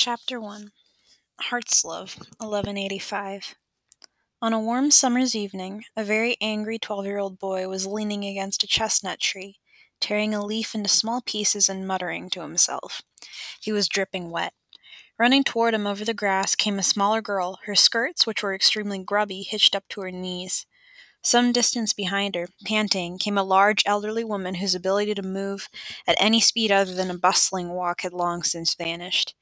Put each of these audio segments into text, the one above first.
Chapter 1 Hartslove, 1185. On a warm summer's evening, a very angry twelve year old boy was leaning against a chestnut tree, tearing a leaf into small pieces and muttering to himself. He was dripping wet. Running toward him over the grass came a smaller girl, her skirts, which were extremely grubby, hitched up to her knees. Some distance behind her, panting, came a large elderly woman whose ability to move at any speed other than a bustling walk had long since vanished.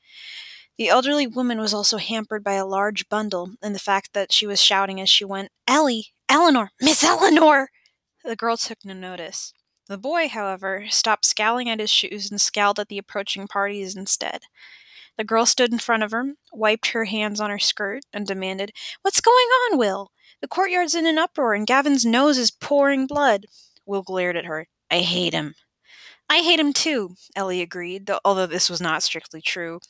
The elderly woman was also hampered by a large bundle and the fact that she was shouting as she went, Ellie! Eleanor! Miss Eleanor! The girl took no notice. The boy, however, stopped scowling at his shoes and scowled at the approaching parties instead. The girl stood in front of him, wiped her hands on her skirt, and demanded, What's going on, Will? The courtyard's in an uproar and Gavin's nose is pouring blood. Will glared at her. I hate him. I hate him too, Ellie agreed, though, although this was not strictly true.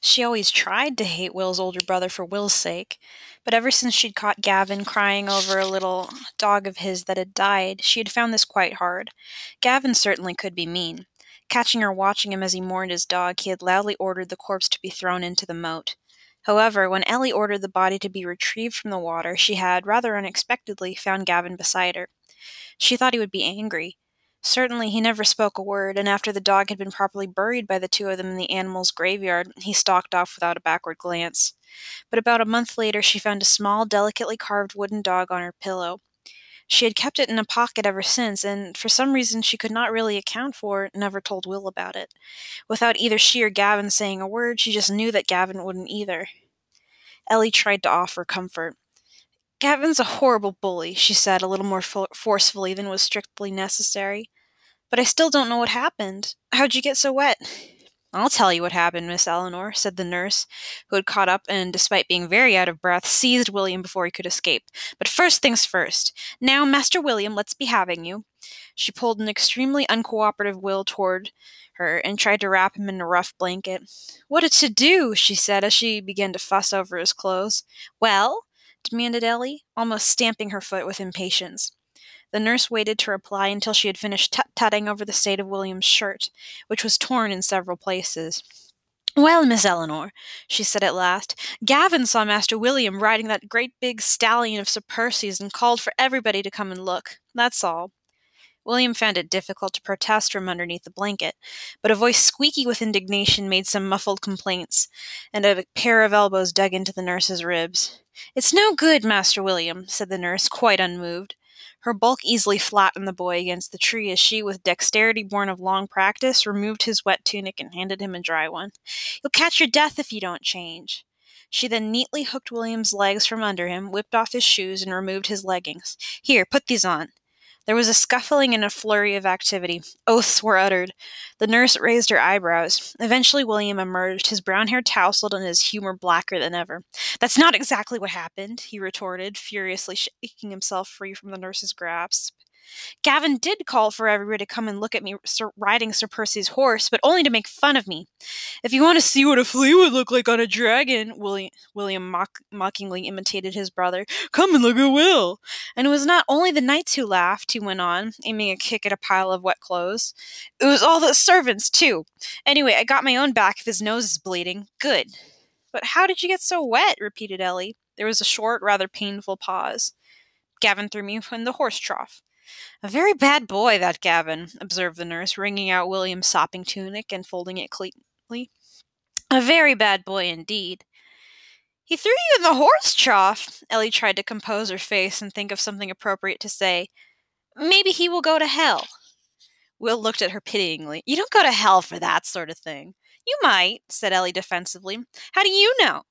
She always tried to hate Will's older brother for Will's sake, but ever since she'd caught Gavin crying over a little dog of his that had died, she had found this quite hard. Gavin certainly could be mean. Catching her watching him as he mourned his dog, he had loudly ordered the corpse to be thrown into the moat. However, when Ellie ordered the body to be retrieved from the water, she had, rather unexpectedly, found Gavin beside her. She thought he would be angry, Certainly, he never spoke a word, and after the dog had been properly buried by the two of them in the animal's graveyard, he stalked off without a backward glance. But about a month later, she found a small, delicately carved wooden dog on her pillow. She had kept it in a pocket ever since, and for some reason she could not really account for, never told Will about it. Without either she or Gavin saying a word, she just knew that Gavin wouldn't either. Ellie tried to offer comfort. Gavin's a horrible bully, she said a little more fo- forcefully than was strictly necessary. But I still don't know what happened. How'd you get so wet? I'll tell you what happened, Miss Eleanor, said the nurse, who had caught up and, despite being very out of breath, seized William before he could escape. But first things first. Now, Master William, let's be having you. She pulled an extremely uncooperative Will toward her and tried to wrap him in a rough blanket. What a to do, she said as she began to fuss over his clothes. Well, demanded Ellie, almost stamping her foot with impatience. The nurse waited to reply until she had finished tut tutting over the state of William's shirt, which was torn in several places. Well, Miss Eleanor, she said at last, Gavin saw Master William riding that great big stallion of Sir Percy's and called for everybody to come and look. That's all. William found it difficult to protest from underneath the blanket, but a voice squeaky with indignation made some muffled complaints, and a pair of elbows dug into the nurse's ribs. It's no good, Master William, said the nurse, quite unmoved. Her bulk easily flattened the boy against the tree as she, with dexterity born of long practice, removed his wet tunic and handed him a dry one. You'll catch your death if you don't change. She then neatly hooked William's legs from under him, whipped off his shoes, and removed his leggings. Here, put these on. There was a scuffling and a flurry of activity. Oaths were uttered. The nurse raised her eyebrows. Eventually, William emerged, his brown hair tousled and his humor blacker than ever. That's not exactly what happened, he retorted, furiously shaking himself free from the nurse's grasp. Gavin did call for everybody to come and look at me riding Sir Percy's horse, but only to make fun of me. If you want to see what a flea would look like on a dragon, William, William mock, mockingly imitated his brother, come and look at Will. And it was not only the knights who laughed, he went on, aiming a kick at a pile of wet clothes. It was all the servants, too. Anyway, I got my own back if his nose is bleeding. Good. But how did you get so wet? repeated Ellie. There was a short, rather painful pause. Gavin threw me in the horse trough. A very bad boy, that Gavin, observed the nurse, wringing out William's sopping tunic and folding it cleanly. A very bad boy indeed. He threw you in the horse trough. Ellie tried to compose her face and think of something appropriate to say. Maybe he will go to hell. Will looked at her pityingly. You don't go to hell for that sort of thing. You might, said Ellie defensively. How do you know?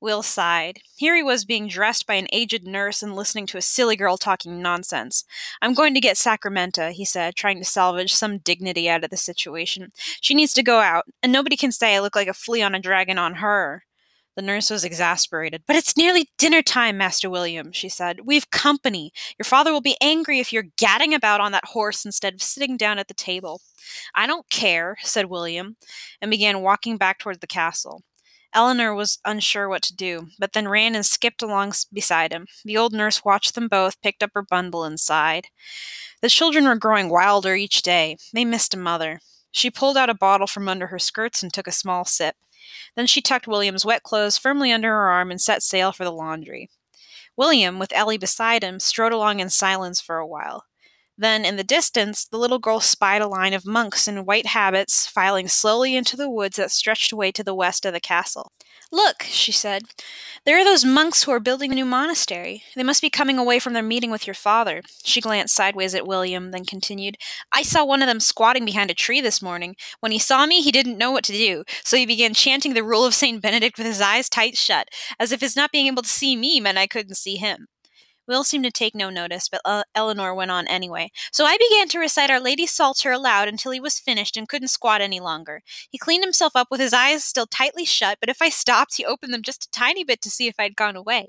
Will sighed. Here he was being dressed by an aged nurse and listening to a silly girl talking nonsense. I'm going to get Sacramento, he said, trying to salvage some dignity out of the situation. She needs to go out, and nobody can say I look like a flea on a dragon on her. The nurse was exasperated. But it's nearly dinner time, Master William, she said. We've company. Your father will be angry if you're gadding about on that horse instead of sitting down at the table. I don't care, said William, and began walking back toward the castle. Eleanor was unsure what to do, but then ran and skipped along beside him. The old nurse watched them both, picked up her bundle, and sighed. The children were growing wilder each day. They missed a mother. She pulled out a bottle from under her skirts and took a small sip. Then she tucked William's wet clothes firmly under her arm and set sail for the laundry. William, with Ellie beside him, strode along in silence for a while. Then, in the distance, the little girl spied a line of monks in white habits filing slowly into the woods that stretched away to the west of the castle. Look, she said. There are those monks who are building a new monastery. They must be coming away from their meeting with your father. She glanced sideways at William, then continued, I saw one of them squatting behind a tree this morning. When he saw me, he didn't know what to do, so he began chanting the rule of St. Benedict with his eyes tight shut, as if his not being able to see me meant I couldn't see him. Will seemed to take no notice, but uh, Eleanor went on anyway. So I began to recite Our Lady's Psalter aloud until he was finished and couldn't squat any longer. He cleaned himself up with his eyes still tightly shut, but if I stopped, he opened them just a tiny bit to see if I'd gone away.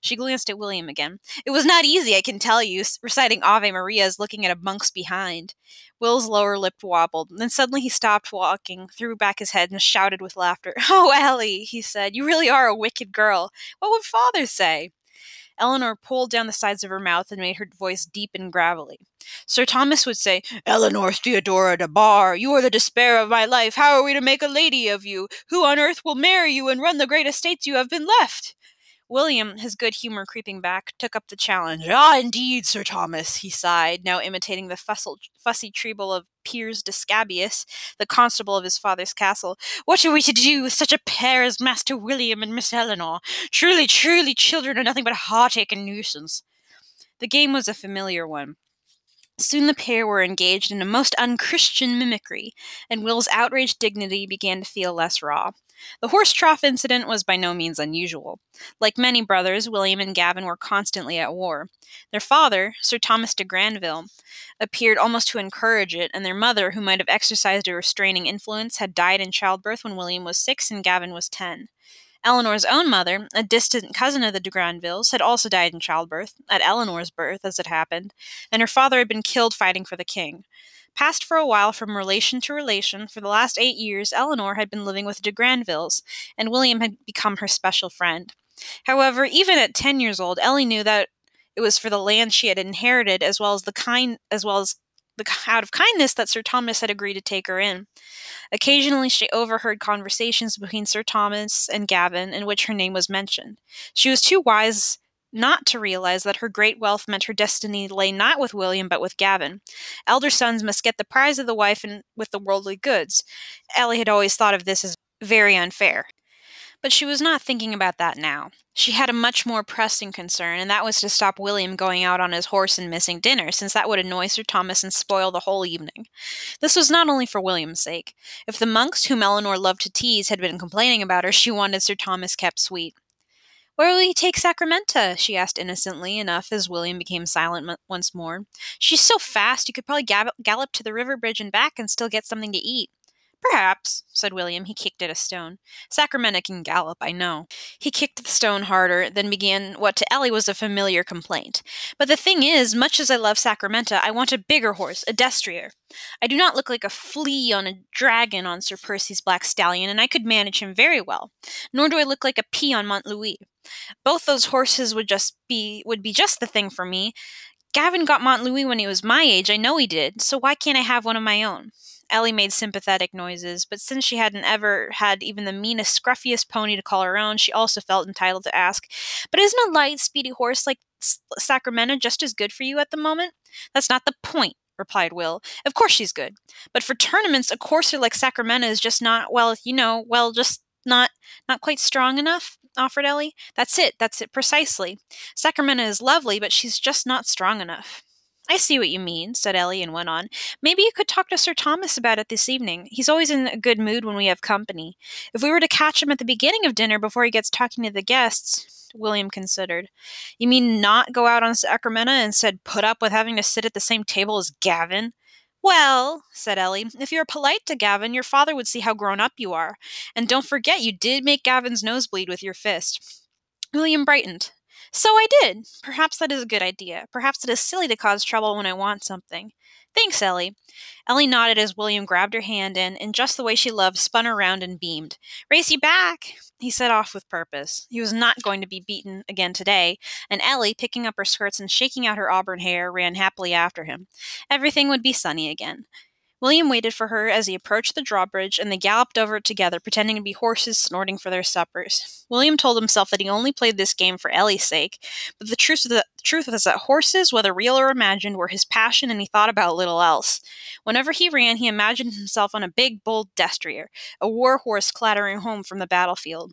She glanced at William again. It was not easy, I can tell you, reciting Ave Marias looking at a monk's behind. Will's lower lip wobbled. Then suddenly he stopped walking, threw back his head, and shouted with laughter. Oh, Ellie, he said, you really are a wicked girl. What would father say? Eleanor pulled down the sides of her mouth and made her voice deep and gravelly. Sir Thomas would say, Eleanor Theodora de Bar, you are the despair of my life. How are we to make a lady of you? Who on earth will marry you and run the great estates you have been left? William, his good humor creeping back, took up the challenge. Ah, indeed, Sir Thomas, he sighed, now imitating the fussy treble of Piers de Scabious, the constable of his father's castle. What are we to do with such a pair as Master William and Miss Eleanor? Truly, truly, children are nothing but heartache and nuisance. The game was a familiar one. Soon the pair were engaged in a most unchristian mimicry, and Will's outraged dignity began to feel less raw. The horse trough incident was by no means unusual. Like many brothers, William and Gavin were constantly at war. Their father, Sir Thomas de Granville, appeared almost to encourage it, and their mother, who might have exercised a restraining influence, had died in childbirth when William was six and Gavin was ten. Eleanor's own mother, a distant cousin of the de Granvilles, had also died in childbirth, at Eleanor's birth, as it happened, and her father had been killed fighting for the king. Passed for a while from relation to relation, for the last eight years Eleanor had been living with de Granvilles, and William had become her special friend. However, even at ten years old, Ellie knew that it was for the land she had inherited, as well as the kind, as well as the out of kindness that Sir Thomas had agreed to take her in. Occasionally, she overheard conversations between Sir Thomas and Gavin in which her name was mentioned. She was too wise not to realize that her great wealth meant her destiny lay not with William but with Gavin. Elder sons must get the prize of the wife and with the worldly goods. Ellie had always thought of this as very unfair. But she was not thinking about that now. She had a much more pressing concern, and that was to stop William going out on his horse and missing dinner, since that would annoy Sir Thomas and spoil the whole evening. This was not only for William's sake. If the monks whom Eleanor loved to tease had been complaining about her, she wanted Sir Thomas kept sweet. Where will you take Sacramento? she asked innocently enough as William became silent once more. She's so fast you could probably gallop to the river bridge and back and still get something to eat. Perhaps, said William. He kicked at a stone. Sacramento can gallop, I know. He kicked the stone harder, then began what to Ellie was a familiar complaint. But the thing is, much as I love Sacramento, I want a bigger horse, a destrier. I do not look like a flea on a dragon on Sir Percy's black stallion, and I could manage him very well. Nor do I look like a pea on Montlouis. Both those horses would just be would be just the thing for me. Gavin got Montlouis when he was my age, I know he did, so why can't I have one of my own? Ellie made sympathetic noises, but since she hadn't ever had even the meanest, scruffiest pony to call her own, she also felt entitled to ask, But isn't a light, speedy horse like Sacramento just as good for you at the moment? That's not the point, replied Will. Of course she's good. But for tournaments, a courser like Sacramento is just not, well, you know, well, just not not quite strong enough offered ellie that's it that's it precisely sacramento is lovely but she's just not strong enough I see what you mean, said Ellie and went on. Maybe you could talk to Sir Thomas about it this evening. He's always in a good mood when we have company. If we were to catch him at the beginning of dinner before he gets talking to the guests, William considered. You mean not go out on Sacramento and said put up with having to sit at the same table as Gavin? Well, said Ellie, if you're polite to Gavin, your father would see how grown up you are. And don't forget, you did make Gavin's nose bleed with your fist. William brightened. So I did. Perhaps that is a good idea. Perhaps it is silly to cause trouble when I want something. Thanks, Ellie. Ellie nodded as William grabbed her hand and, in just the way she loved, spun around and beamed. Race you back! He set off with purpose. He was not going to be beaten again today, and Ellie, picking up her skirts and shaking out her auburn hair, ran happily after him. Everything would be sunny again. William waited for her as he approached the drawbridge, and they galloped over it together, pretending to be horses snorting for their suppers. William told himself that he only played this game for Ellie's sake, but the truth, the truth was that horses, whether real or imagined, were his passion, and he thought about little else. Whenever he ran, he imagined himself on a big, bold destrier, a war horse clattering home from the battlefield.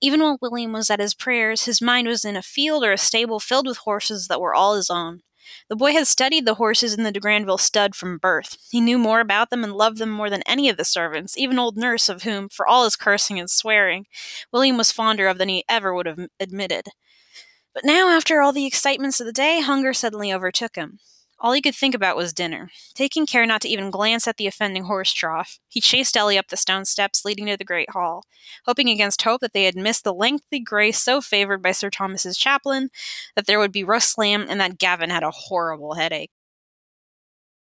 Even while William was at his prayers, his mind was in a field or a stable filled with horses that were all his own. The boy had studied the horses in the de Granville stud from birth. He knew more about them and loved them more than any of the servants, even old Nurse, of whom, for all his cursing and swearing, William was fonder of than he ever would have admitted. But now, after all the excitements of the day, hunger suddenly overtook him. All he could think about was dinner. Taking care not to even glance at the offending horse trough, he chased Ellie up the stone steps leading to the great hall, hoping against hope that they had missed the lengthy grace so favored by Sir Thomas's chaplain, that there would be roast lamb, and that Gavin had a horrible headache.